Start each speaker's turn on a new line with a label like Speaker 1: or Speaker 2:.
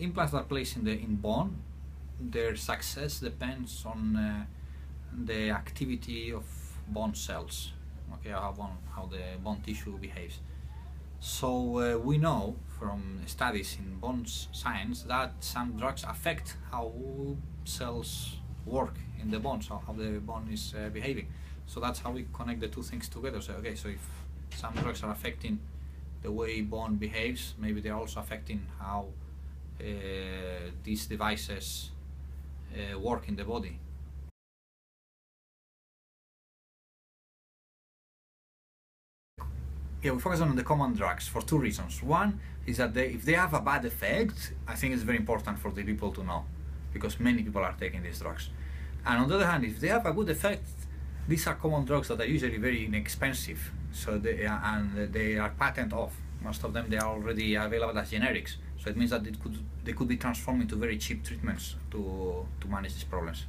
Speaker 1: implants that are placed in the in bone, their success depends on uh, the activity of bone cells. Okay, how bone, how the bone tissue behaves. So uh, we know from studies in bone science that some drugs affect how cells work in the bone, so how the bone is uh, behaving. So that's how we connect the two things together. So okay, so if some drugs are affecting the way bone behaves, maybe they're also affecting how uh, these devices uh, work in the body. Yeah, we focus on the common drugs for two reasons. One is that they, if they have a bad effect, I think it's very important for the people to know because many people are taking these drugs. And on the other hand, if they have a good effect, these are common drugs that are usually very inexpensive. So they and they are patent off. Most of them they are already available as generics. So it means that it could they could be transformed into very cheap treatments to to manage these problems.